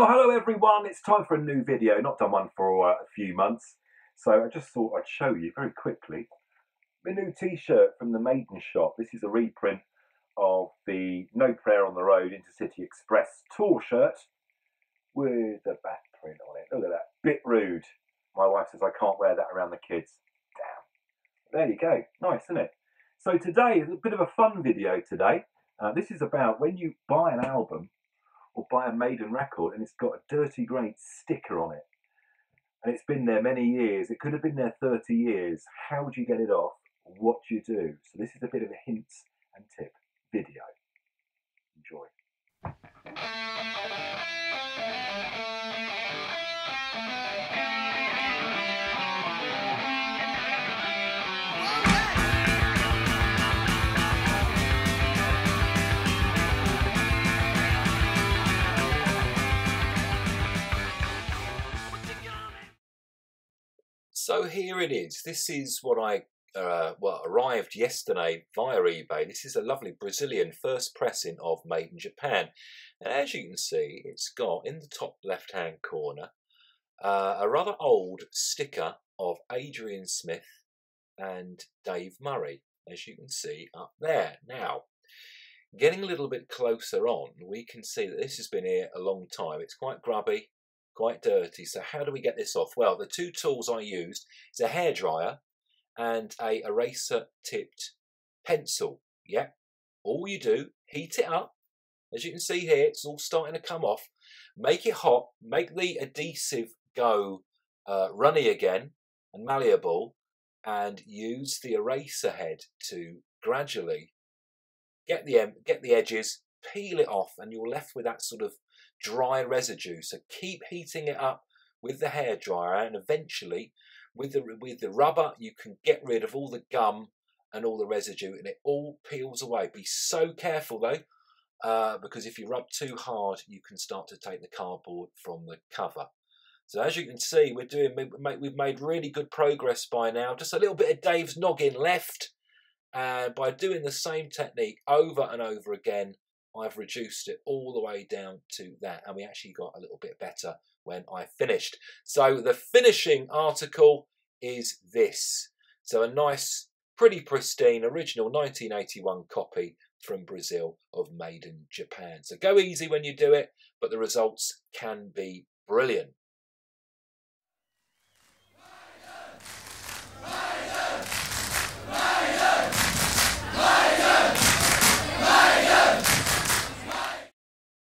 Hello everyone, it's time for a new video, not done one for uh, a few months. So I just thought I'd show you very quickly the new t-shirt from the Maiden Shop. This is a reprint of the No Prayer on the Road Intercity Express tour shirt with a back print on it. Look at that, bit rude. My wife says I can't wear that around the kids. Damn. There you go, nice isn't it? So today is a bit of a fun video today. Uh, this is about when you buy an album or buy a Maiden record and it's got a Dirty Great sticker on it. And it's been there many years. It could have been there 30 years. How would you get it off? What do you do? So this is a bit of a hints and tip video. Enjoy. So here it is. This is what I uh, well arrived yesterday via eBay. This is a lovely Brazilian first pressing of Maiden Japan. And as you can see, it's got in the top left-hand corner uh, a rather old sticker of Adrian Smith and Dave Murray, as you can see up there. Now, getting a little bit closer on, we can see that this has been here a long time. It's quite grubby, quite dirty. So how do we get this off? Well, the two tools I used is a hairdryer and a eraser tipped pencil. Yeah, all you do, heat it up. As you can see here, it's all starting to come off. Make it hot, make the adhesive go uh, runny again and malleable and use the eraser head to gradually get the, get the edges, peel it off and you're left with that sort of dry residue. So keep heating it up with the hairdryer and eventually with the, with the rubber you can get rid of all the gum and all the residue and it all peels away. Be so careful though uh, because if you rub too hard you can start to take the cardboard from the cover. So as you can see we're doing we've made really good progress by now. Just a little bit of Dave's noggin left and by doing the same technique over and over again I've reduced it all the way down to that and we actually got a little bit better when I finished. So the finishing article is this. So a nice, pretty pristine original 1981 copy from Brazil of Maiden Japan. So go easy when you do it, but the results can be brilliant.